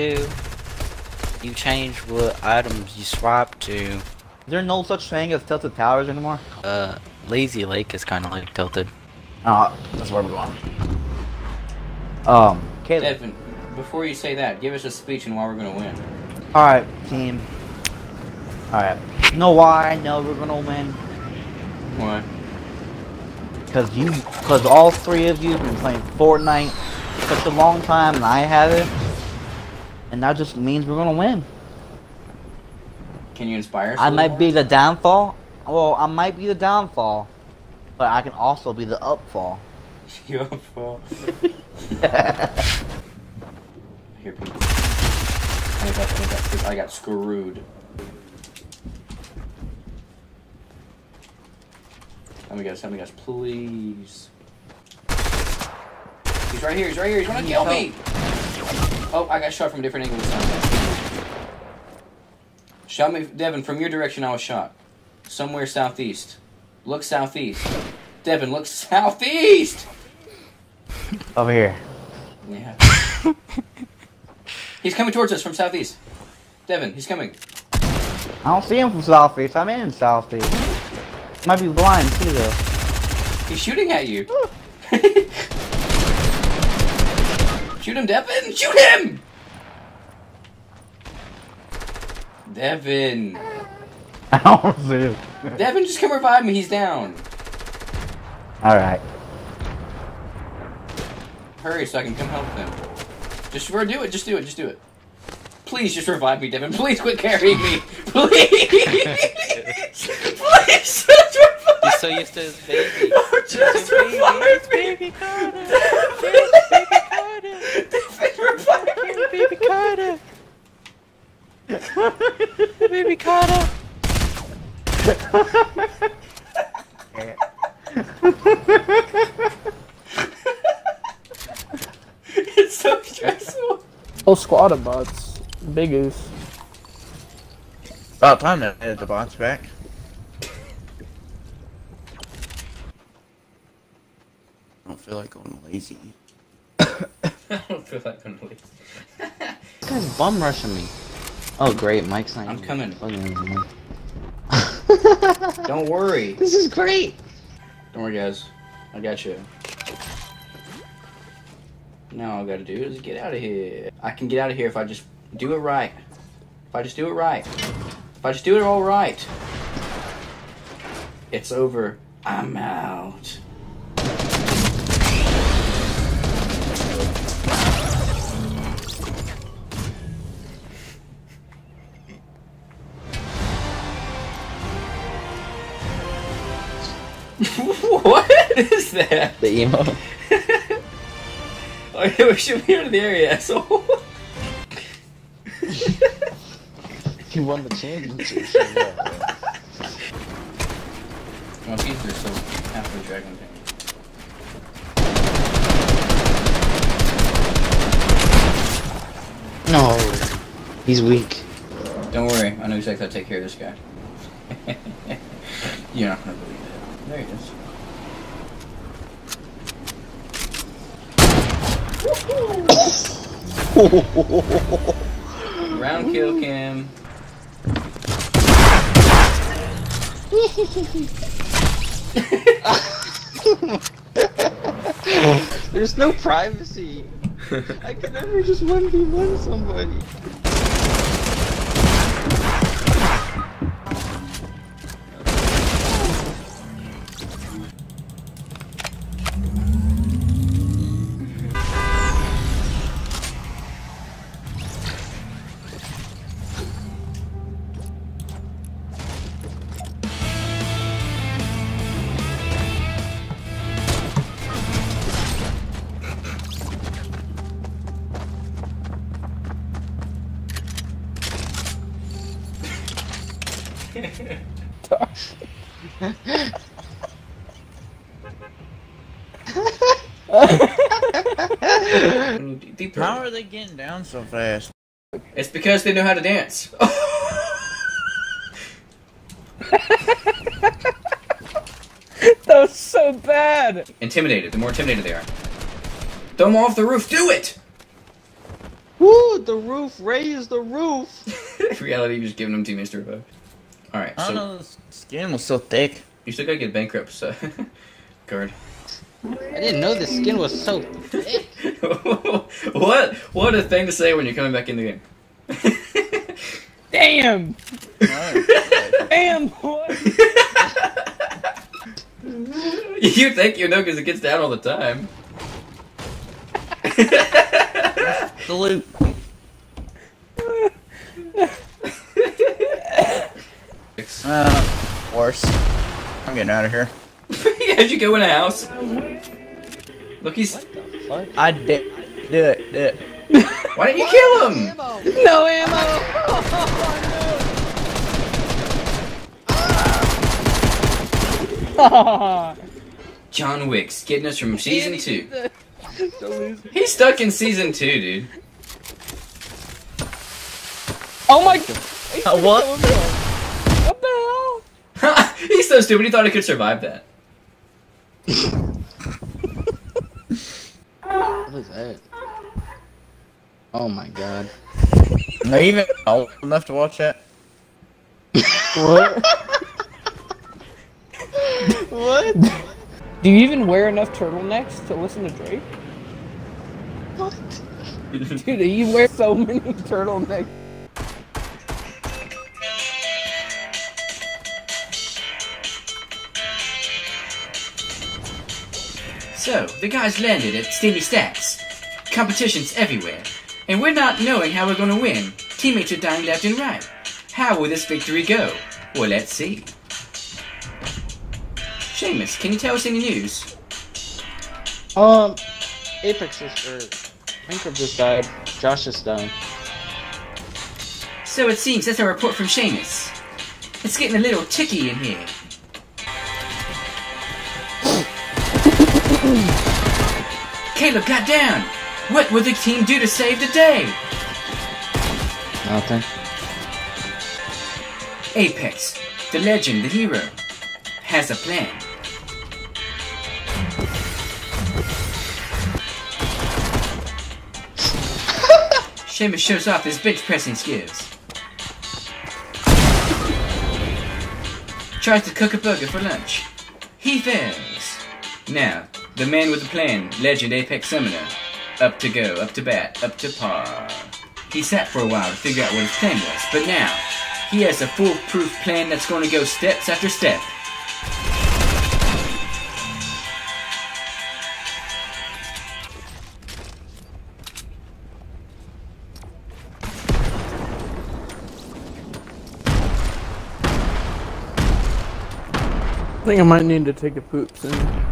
two, you change what items you swap to. Is there no such thing as tilted towers anymore? Uh, Lazy Lake is kind of like tilted. Oh, that's where we're going. Um, Caleb. Devin, before you say that, give us a speech on why we're gonna win. Alright, team. Alright. You know why I know we're gonna win? Why? Because you, because all three of you have been playing Fortnite such a long time and I haven't. And that just means we're gonna win. Can you inspire I might more? be the downfall. Well, I might be the downfall. But I can also be the upfall. Your. I hear people. I got, I got, I got screwed. Help me guys, help me guys, please. He's right here, he's right here, he's gonna kill me! Oh, I got shot from a different angle this time. Shot me, Devin, from your direction I was shot. Somewhere southeast. Look southeast. Devin, look southeast! Over here. Yeah. he's coming towards us from southeast. Devin, he's coming. I don't see him from Southeast. I'm in Southeast. Might be blind too, though. He's shooting at you. Shoot him, Devin! Shoot him! Devin. I don't see him. Devin, just come revive me. He's down. Alright. Hurry so I can come help him. Just do it. Just do it. Just do it. Please just revive me, Devin. Please quit carrying me. Please. Please just revive He's so used to his baby. Oh, just revive me. Baby Carter. Devin, revive me. Baby Carter. Baby Carter. It's so stressful. Oh, squad of bots. Big goose. About oh, time to add the bots back. I don't feel like going lazy. I don't feel like I'm late. Guy's bum rushing me. Oh great, Mike's not. I'm coming. Don't worry. This is great. Don't worry, guys. I got you. Now all I gotta do is get out of here. I can get out of here if I just do it right. If I just do it right. If I just do it all right. It's over. I'm out. what is that? The emo. Oh, yeah, we should be out of the area, asshole. He won the championship. Well, these are so halfway dragon thing. no, he's weak. Don't worry, I know exactly how to take care of this guy. You're not gonna believe it. There he is. Round kill cam. There's no privacy. I could never just one v one somebody. How are they getting down so fast? It's because they know how to dance. That was so bad. intimidated. The more intimidated they are. Throw them off the roof. Do it. Woo! The roof! Raise the roof! In Reality, you're just giving them teammates to revive. Alright, I so don't know, the skin was so thick. you still gotta get bankrupt, so. Guard. I didn't know the skin was so thick. what? What a thing to say when you're coming back in the game. Damn! Damn! What? you think you know because it gets down all the time. the loot. Uh, worse. I'm getting out of here. How'd you go in a house? Look, he's. Fuck. I did. Do it. Do it. Why didn't you kill him? No ammo! Oh, John Wick's getting us from season two. He's stuck in season two, dude. oh my! Uh, what? What the hell? He's so stupid. He thought he could survive that. What is that? Oh my god. Are you even old enough to watch that? What? What? Do you even wear enough turtlenecks to listen to Drake? What? Dude, you wear so many turtlenecks. So, the guys landed at Steamy Stacks. Competition's everywhere. And we're not knowing how we're gonna win. Teammates are dying left and right. How will this victory go? Well, let's see. Seamus, can you tell us any news? Um, Apex is, or Minecraft just died. Josh just died. So it seems that's a report from Seamus. It's getting a little ticky in here. Caleb got down! What will the team do to save the day? Nothing. Apex, the legend, the hero, has a plan. Seamus shows off his bench pressing skills. Tries to cook a burger for lunch. He fails. Now, the man with the plan, legend Apex Summoner. Up to go, up to bat, up to par. He sat for a while to figure out what his plan was, but now, he has a foolproof plan that's going to go steps after step. I think I might need to take a poop soon.